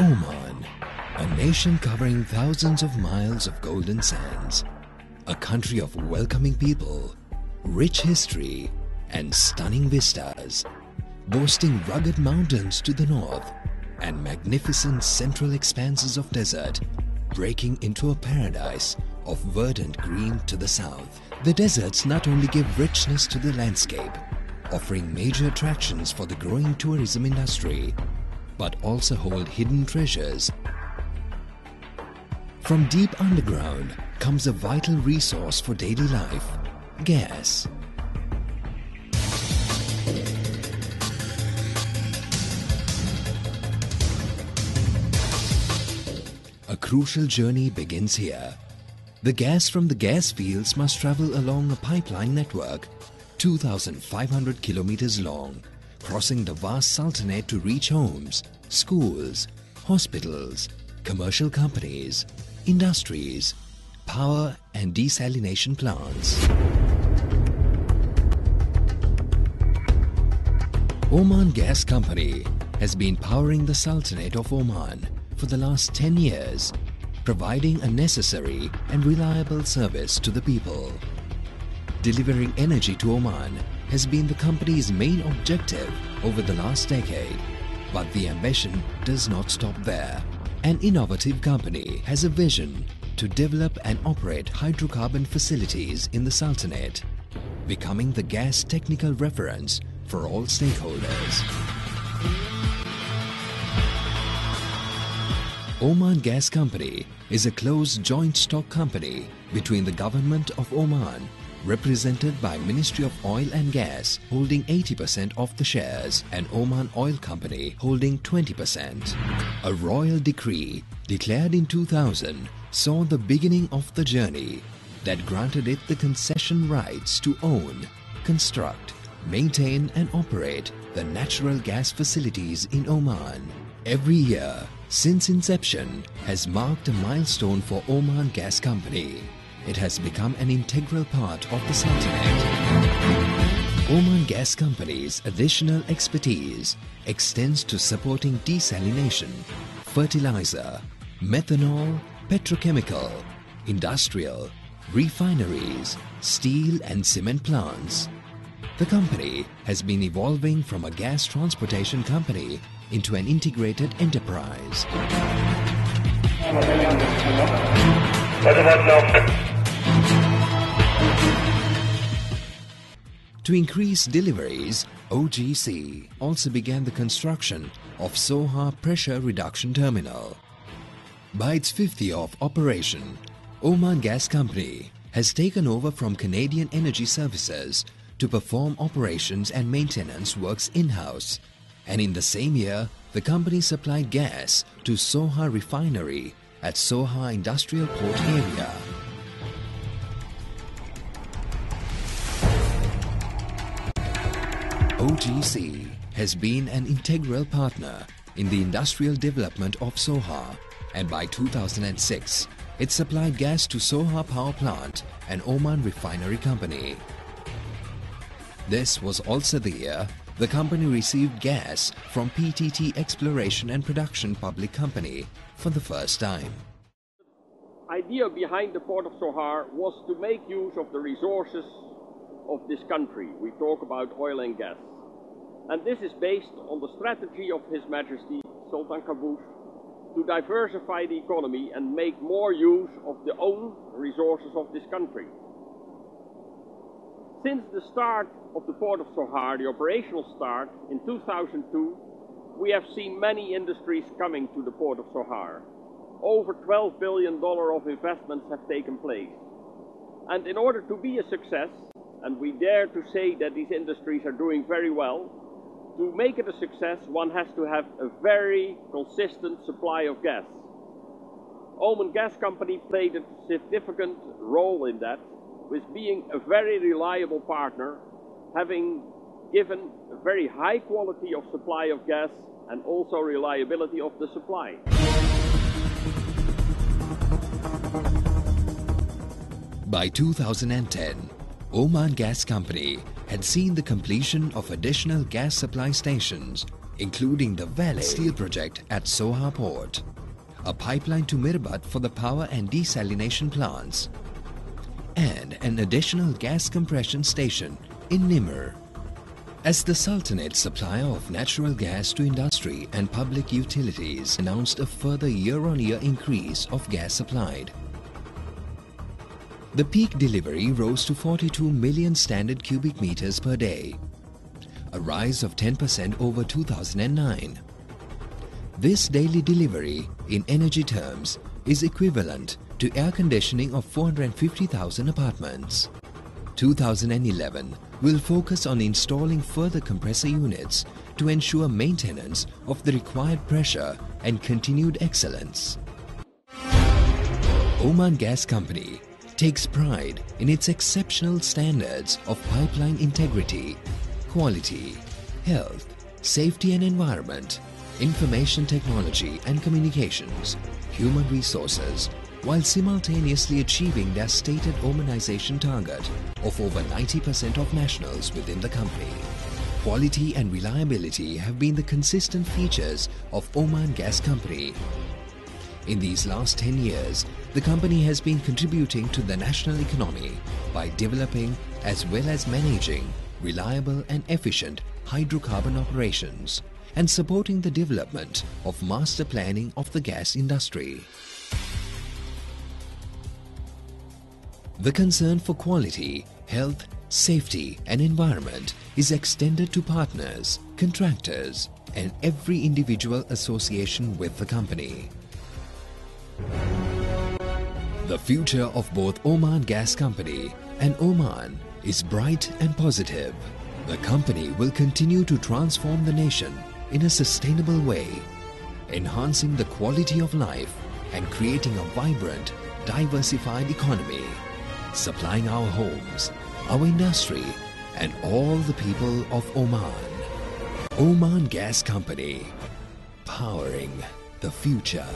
Oman, a nation covering thousands of miles of golden sands, a country of welcoming people, rich history, and stunning vistas, boasting rugged mountains to the north and magnificent central expanses of desert, breaking into a paradise of verdant green to the south. The deserts not only give richness to the landscape, offering major attractions for the growing tourism industry, but also hold hidden treasures. From deep underground comes a vital resource for daily life, gas. A crucial journey begins here. The gas from the gas fields must travel along a pipeline network 2,500 kilometers long, crossing the vast sultanate to reach homes, schools, hospitals, commercial companies, industries, power and desalination plants. Oman Gas Company has been powering the Sultanate of Oman for the last 10 years, providing a necessary and reliable service to the people. Delivering energy to Oman has been the company's main objective over the last decade. But the ambition does not stop there. An innovative company has a vision to develop and operate hydrocarbon facilities in the Sultanate, becoming the gas technical reference for all stakeholders. Oman Gas Company is a close joint stock company between the government of Oman represented by Ministry of Oil and Gas holding 80% of the shares and Oman Oil Company holding 20%. A royal decree declared in 2000 saw the beginning of the journey that granted it the concession rights to own, construct, maintain and operate the natural gas facilities in Oman. Every year since inception has marked a milestone for Oman Gas Company. It has become an integral part of the Sultanate. Oman Gas Company's additional expertise extends to supporting desalination, fertilizer, methanol, petrochemical, industrial, refineries, steel and cement plants. The company has been evolving from a gas transportation company into an integrated enterprise. To increase deliveries, OGC also began the construction of Sohar Pressure Reduction Terminal. By its fifth of operation, Oman Gas Company has taken over from Canadian Energy Services to perform operations and maintenance works in-house. And in the same year, the company supplied gas to Sohar Refinery at Sohar Industrial Port Area. OGC has been an integral partner in the industrial development of Sohar and by 2006 it supplied gas to Sohar Power Plant and Oman Refinery Company. This was also the year the company received gas from PTT Exploration and Production Public Company for the first time. The idea behind the port of Sohar was to make use of the resources of this country. We talk about oil and gas. And this is based on the strategy of His Majesty Sultan Qaboos to diversify the economy and make more use of the own resources of this country. Since the start of the port of Sohar, the operational start in 2002, we have seen many industries coming to the port of Sohar. Over $12 billion of investments have taken place. And in order to be a success, and we dare to say that these industries are doing very well, to make it a success, one has to have a very consistent supply of gas. Oman Gas Company played a significant role in that, with being a very reliable partner, having given a very high quality of supply of gas and also reliability of the supply. By 2010, Oman Gas Company had seen the completion of additional gas supply stations including the Vale Steel project at Sohar Port, a pipeline to Mirbat for the power and desalination plants, and an additional gas compression station in Nimmer. As the Sultanate supplier of natural gas to industry and public utilities announced a further year-on-year increase of gas supplied. The peak delivery rose to 42 million standard cubic meters per day, a rise of 10% over 2009. This daily delivery, in energy terms, is equivalent to air conditioning of 450,000 apartments. 2011 will focus on installing further compressor units to ensure maintenance of the required pressure and continued excellence. Oman Gas Company takes pride in its exceptional standards of pipeline integrity, quality, health, safety and environment, information technology and communications, human resources, while simultaneously achieving their stated Omanization target of over 90% of nationals within the company. Quality and reliability have been the consistent features of Oman Gas Company. In these last 10 years, the company has been contributing to the national economy by developing as well as managing reliable and efficient hydrocarbon operations and supporting the development of master planning of the gas industry. The concern for quality, health, safety and environment is extended to partners, contractors and every individual association with the company. The future of both Oman Gas Company and Oman is bright and positive. The company will continue to transform the nation in a sustainable way, enhancing the quality of life and creating a vibrant, diversified economy, supplying our homes, our industry and all the people of Oman. Oman Gas Company, powering the future.